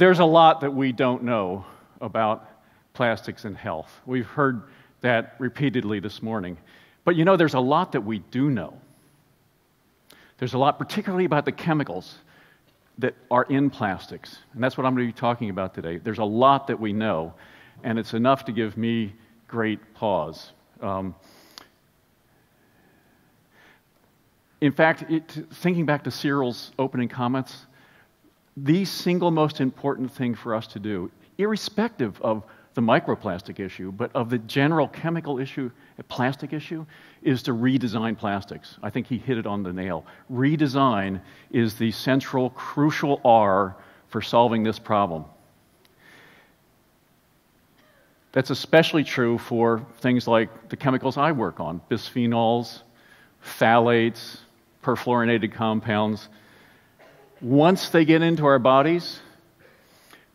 There's a lot that we don't know about plastics and health. We've heard that repeatedly this morning. But you know, there's a lot that we do know. There's a lot, particularly about the chemicals that are in plastics. And that's what I'm going to be talking about today. There's a lot that we know, and it's enough to give me great pause. Um, in fact, it, thinking back to Cyril's opening comments, the single most important thing for us to do, irrespective of the microplastic issue, but of the general chemical issue, plastic issue, is to redesign plastics. I think he hit it on the nail. Redesign is the central, crucial R for solving this problem. That's especially true for things like the chemicals I work on bisphenols, phthalates, perfluorinated compounds. Once they get into our bodies,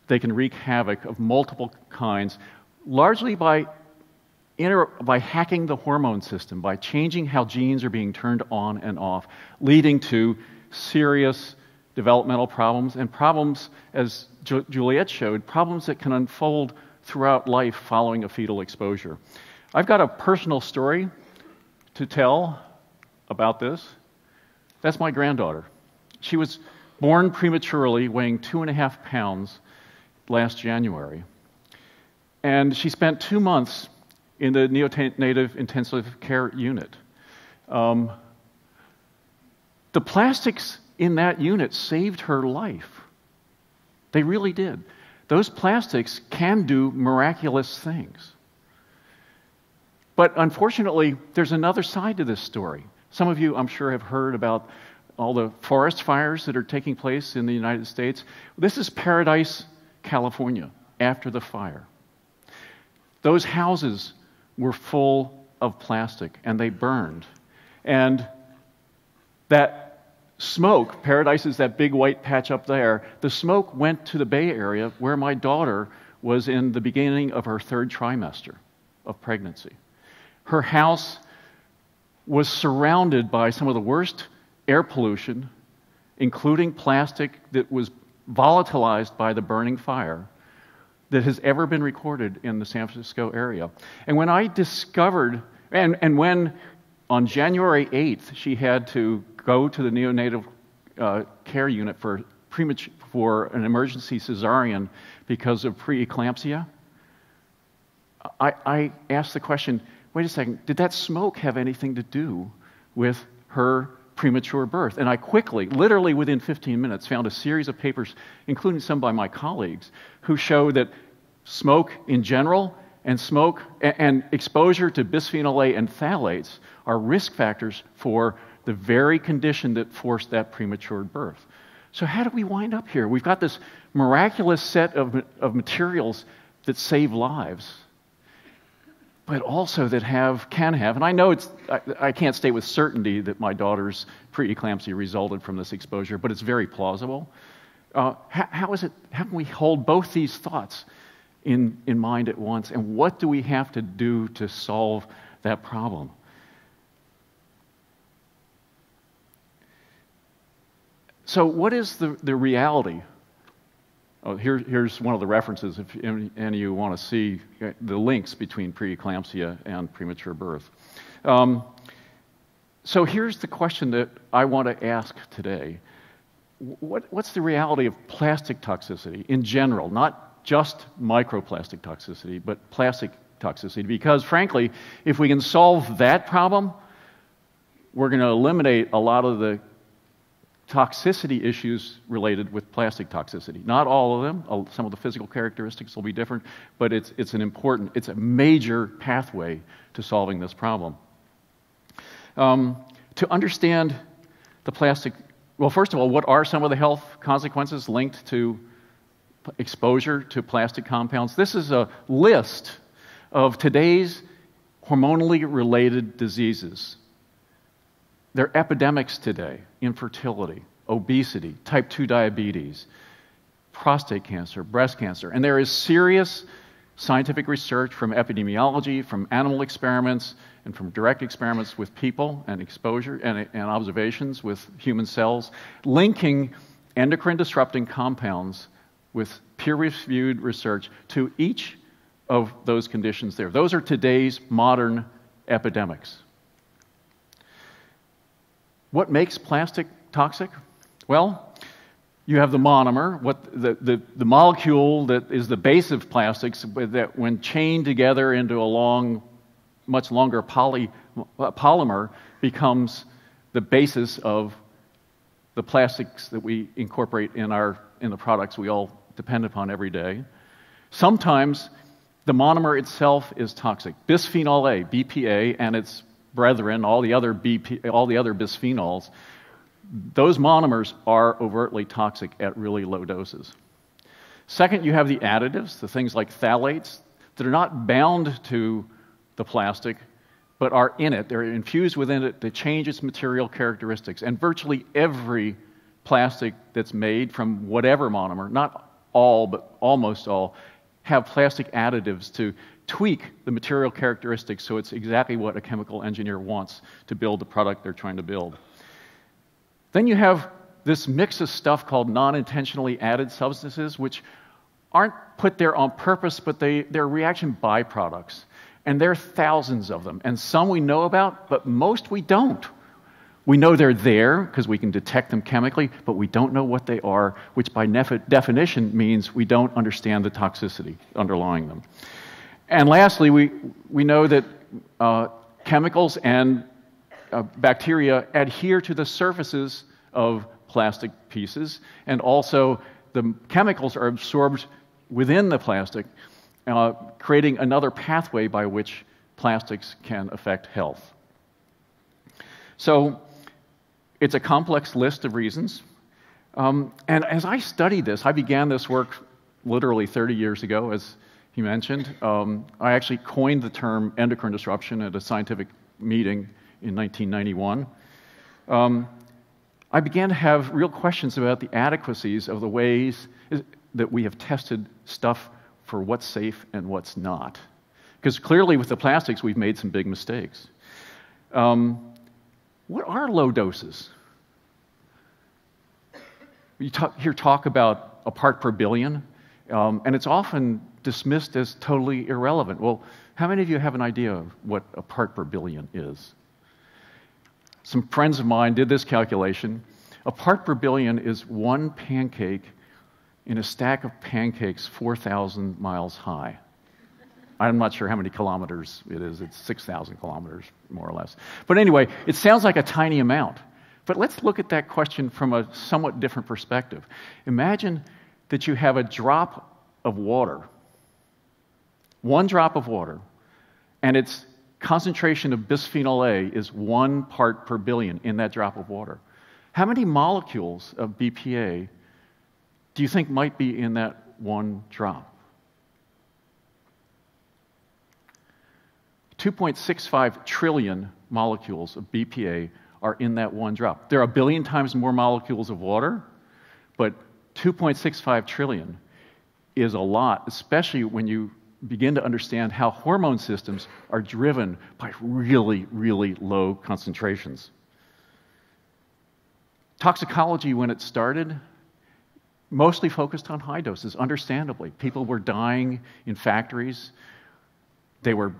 they can wreak havoc of multiple kinds, largely by, inter- by hacking the hormone system, by changing how genes are being turned on and off, leading to serious developmental problems and problems, as Ju- Juliet showed, problems that can unfold throughout life following a fetal exposure. I've got a personal story to tell about this. That's my granddaughter. She was born prematurely, weighing two and a half pounds last January. And she spent two months in the neonatal intensive care unit. Um, the plastics in that unit saved her life. They really did. Those plastics can do miraculous things. But unfortunately, there's another side to this story. Some of you, I'm sure, have heard about all the forest fires that are taking place in the United States. This is Paradise, California, after the fire. Those houses were full of plastic and they burned. And that smoke, Paradise is that big white patch up there, the smoke went to the Bay Area where my daughter was in the beginning of her third trimester of pregnancy. Her house was surrounded by some of the worst air pollution, including plastic that was volatilized by the burning fire, that has ever been recorded in the San Francisco area. And when I discovered, and, and when on January 8th she had to go to the neonatal uh, care unit for, premature, for an emergency cesarean because of preeclampsia, I, I asked the question wait a second, did that smoke have anything to do with her premature birth? And I quickly, literally within 15 minutes, found a series of papers, including some by my colleagues, who show that smoke in general and smoke and exposure to bisphenol A and phthalates are risk factors for the very condition that forced that premature birth. So, how do we wind up here? We've got this miraculous set of, of materials that save lives but also that have can have and i know it's I, I, can't state with certainty that my daughter's preeclampsia resulted from this exposure but it's very plausible. Uh, how, how is it how can we hold both these thoughts in, in mind at once and what do we have to do to solve that problem? So what is the, the reality Oh, here, here's one of the references if any, of you want to see uh, the links between preeclampsia and premature birth. Um, so here's the question that I want to ask today. What, what's the reality of plastic toxicity in general, not just microplastic toxicity, but plastic toxicity? Because frankly, if we can solve that problem, we're going to eliminate a lot of the toxicity issues related with plastic toxicity. Not all of them, some of the physical characteristics will be different, but it's, it's an important, it's a major pathway to solving this problem. Um, to understand the plastic, well, first of all, what are some of the health consequences linked to exposure to plastic compounds? This is a list of today's hormonally related diseases they're epidemics today infertility, obesity, type 2 diabetes, prostate cancer, breast cancer. And there is serious scientific research from epidemiology, from animal experiments, and from direct experiments with people and exposure and, and observations with human cells, linking endocrine disrupting compounds with peer reviewed research to each of those conditions there. Those are today's modern epidemics. What makes plastic toxic? Well, you have the monomer, what the, the, the, molecule that is the base of plastics, that when chained together into a long, much longer poly, uh, polymer, becomes the basis of the plastics that we incorporate in, our, in the products we all depend upon every day. Sometimes the monomer itself is toxic. Bisphenol A, BPA, and its brethren, all the other, BP, all the other bisphenols, those monomers are overtly toxic at really low doses. Second, you have the additives, the things like phthalates, that are not bound to the plastic, but are in it. They're infused within it to change its material characteristics. And virtually every plastic that's made from whatever monomer, not all, but almost all, have plastic additives to tweak the material characteristics so it's exactly what a chemical engineer wants to build the product they're trying to build. Then you have this mix of stuff called non intentionally added substances, which aren't put there on purpose, but they, they're reaction byproducts. And there are thousands of them. And some we know about, but most we don't. We know they're there because we can detect them chemically, but we don't know what they are, which by definition means we don't understand the toxicity underlying them. And lastly, we, we know that uh, chemicals and uh, bacteria adhere to the surfaces of plastic pieces, and also the chemicals are absorbed within the plastic, uh, creating another pathway by which plastics can affect health. So it's a complex list of reasons. Um, and as I studied this, I began this work literally 30 years ago, as he mentioned. Um, I actually coined the term endocrine disruption at a scientific meeting in 1991, um, I began to have real questions about the adequacies of the ways that we have tested stuff for what's safe and what's not. Because clearly, with the plastics, we've made some big mistakes. Um, what are low doses? You talk, hear talk about a part per billion, um, and it's often dismissed as totally irrelevant. Well, how many of you have an idea of what a part per billion is? Some friends of mine did this calculation. A part per billion is one pancake in a stack of pancakes 4,000 miles high. I'm not sure how many kilometers it is. It's 6,000 kilometers, more or less. But anyway, it sounds like a tiny amount. But let's look at that question from a somewhat different perspective. Imagine that you have a drop of water, one drop of water, and it's concentration of bisphenol A is one part per billion in that drop of water. How many molecules of BPA do you think might be in that one drop? 2.65 trillion molecules of BPA are in that one drop. There are a billion times more molecules of water, but 2.65 trillion is a lot, especially when you begin to understand how hormone systems are driven by really, really low concentrations. Toxicology, when it started, mostly focused on high doses, understandably. People were dying in factories, they were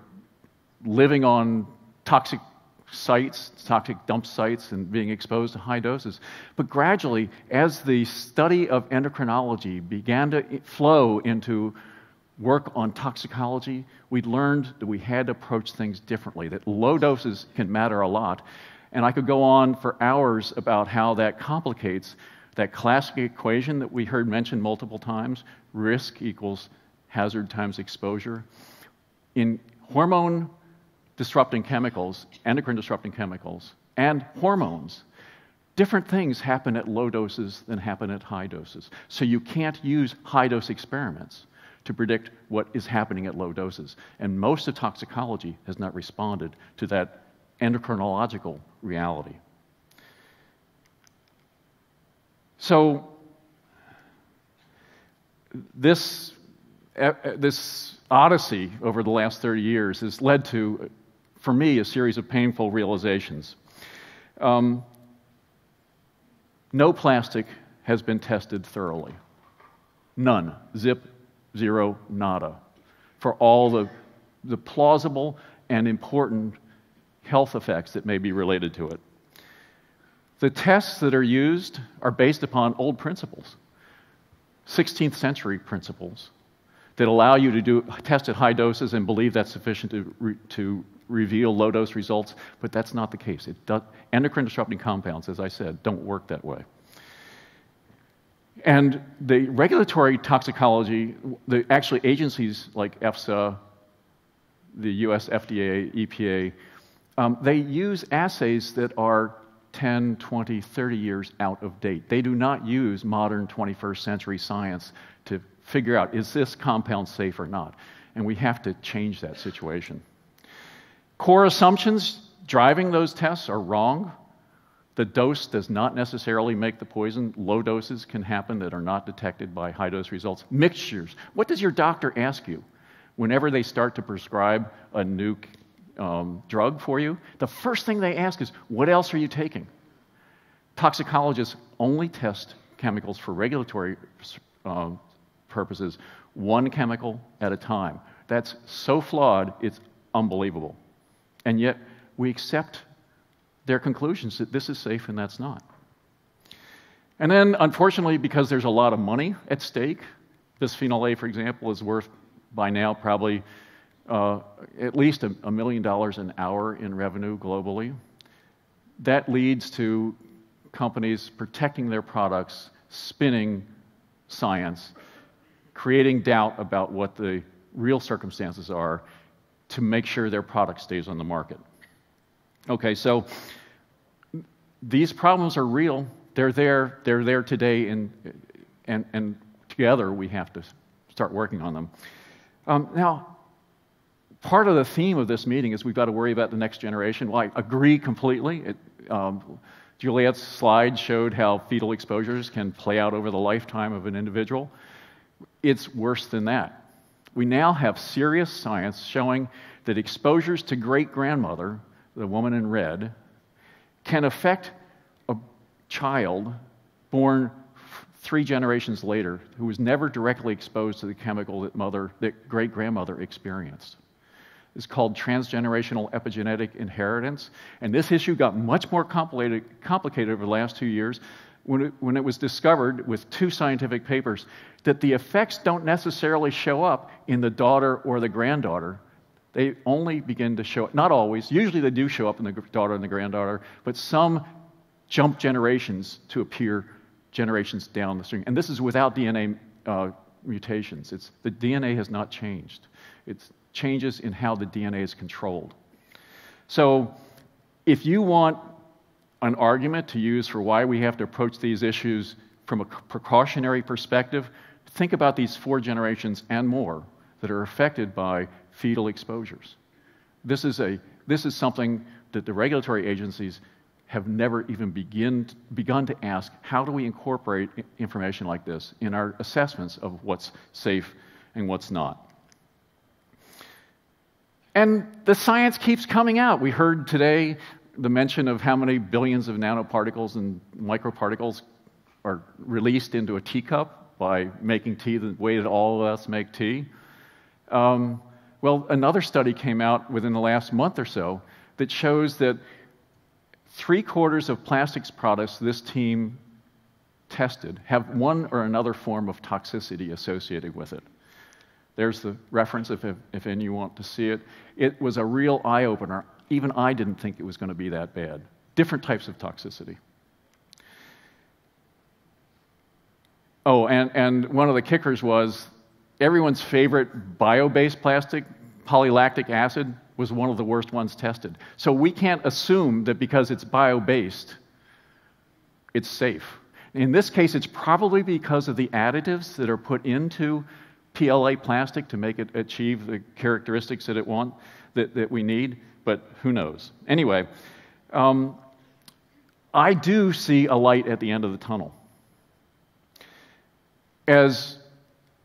living on toxic sites, toxic dump sites, and being exposed to high doses. But gradually, as the study of endocrinology began to flow into work on toxicology, we learned that we had to approach things differently, that low doses can matter a lot. And I could go on for hours about how that complicates that classic equation that we heard mentioned multiple times risk equals hazard times exposure. In hormone disrupting chemicals, endocrine disrupting chemicals, and hormones, different things happen at low doses than happen at high doses. So you can't use high dose experiments to predict what is happening at low doses. And most of toxicology has not responded to that endocrinological reality. So, this, uh, this odyssey over the last 30 years has led to, for me, a series of painful realizations. Um, no plastic has been tested thoroughly. None. Zip, zero, nada. For all the, the plausible and important health effects that may be related to it. The tests that are used are based upon old principles, 16th century principles that allow you to do test at high doses and believe that's sufficient to, to reveal low dose results, but that's not the case. Does, endocrine disrupting compounds, as I said, don't work that way. And the regulatory toxicology, the actually agencies like EFSA, the US FDA, EPA, um, they use assays that are 10, 20, 30 years out of date. They do not use modern 21st century science to figure out is this compound safe or not. And we have to change that situation. Core assumptions driving those tests are wrong. The dose does not necessarily make the poison. Low doses can happen that are not detected by high dose results. Mixtures. What does your doctor ask you whenever they start to prescribe a new um, drug for you? The first thing they ask is, What else are you taking? Toxicologists only test chemicals for regulatory uh, purposes, one chemical at a time. That's so flawed, it's unbelievable. And yet, we accept their conclusions that this is safe and that's not. And then, unfortunately, because there's a lot of money at stake, bisphenol A, for example, is worth by now probably uh, at least a, a million dollars an hour in revenue globally. That leads to companies protecting their products, spinning science, creating doubt about what the real circumstances are to make sure their product stays on the market. Okay, so these problems are real. They're there. They're there today, and, and, and together we have to start working on them. Um, now, part of the theme of this meeting is we've got to worry about the next generation. Well, I agree completely. It, um, Juliet's slide showed how fetal exposures can play out over the lifetime of an individual. It's worse than that. We now have serious science showing that exposures to great grandmother the woman in red, can affect a child born three generations later who was never directly exposed to the chemical that mother, that great grandmother experienced. It's called transgenerational epigenetic inheritance. And this issue got much more complicated, complicated over the last two years when it, when it was discovered with two scientific papers that the effects don't necessarily show up in the daughter or the granddaughter, they only begin to show up, not always, usually they do show up in the daughter and the granddaughter, but some jump generations to appear generations down the string. And this is without DNA uh, mutations. It's, the DNA has not changed, it changes in how the DNA is controlled. So, if you want an argument to use for why we have to approach these issues from a precautionary perspective, think about these four generations and more that are affected by fetal exposures. This is, a, this is something that the regulatory agencies have never even begin, begun to ask how do we incorporate information like this in our assessments of what's safe and what's not. And the science keeps coming out. We heard today the mention of how many billions of nanoparticles and microparticles are released into a teacup by making tea the way that all of us make tea. Um, well, another study came out within the last month or so that shows that three quarters of plastics products this team tested have one or another form of toxicity associated with it. There's the reference if, if, if any you want to see it. It was a real eye opener. Even I didn't think it was going to be that bad. Different types of toxicity. Oh, and, and one of the kickers was everyone's favorite bio based plastic, polylactic acid, was one of the worst ones tested. So we can't assume that because it's bio based, it's safe. In this case, it's probably because of the additives that are put into PLA plastic to make it achieve the characteristics that it want that, that we need, but who knows? Anyway, um, I do see a light at the end of the tunnel. As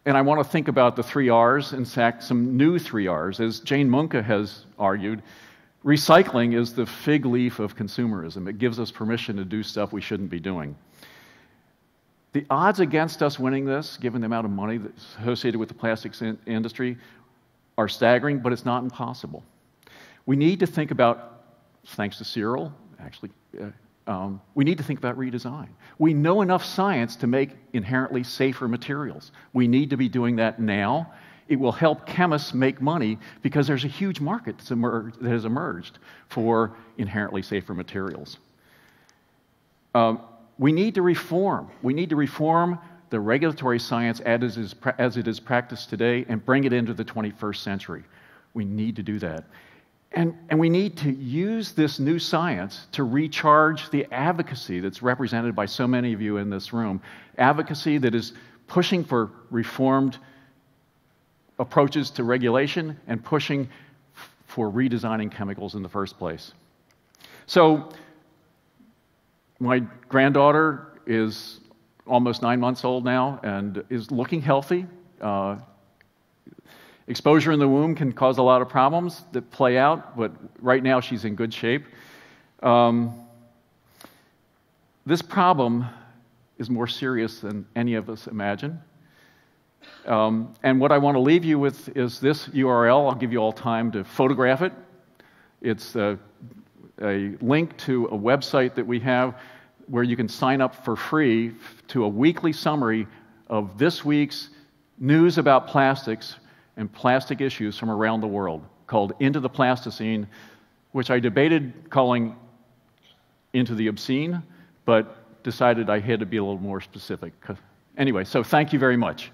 and I want to think about the three R's, in fact, some new three R's. As Jane Muncke has argued, recycling is the fig leaf of consumerism. It gives us permission to do stuff we shouldn't be doing. The odds against us winning this, given the amount of money that's associated with the plastics in- industry, are staggering, but it's not impossible. We need to think about, thanks to Cyril, actually, uh, um, we need to think about redesign. We know enough science to make inherently safer materials. We need to be doing that now. It will help chemists make money because there's a huge market that has emerged for inherently safer materials. Um, we need to reform. We need to reform the regulatory science as it, is, as it is practiced today and bring it into the 21st century. We need to do that. And, and we need to use this new science to recharge the advocacy that's represented by so many of you in this room. Advocacy that is pushing for reformed approaches to regulation and pushing for redesigning chemicals in the first place. So, my granddaughter is almost nine months old now and is looking healthy. Uh, Exposure in the womb can cause a lot of problems that play out, but right now she's in good shape. Um, this problem is more serious than any of us imagine. Um, and what I want to leave you with is this URL. I'll give you all time to photograph it. It's a, a link to a website that we have where you can sign up for free to a weekly summary of this week's news about plastics and plastic issues from around the world called Into the Plasticine, which I debated calling Into the Obscene, but decided I had to be a little more specific. Anyway, so thank you very much.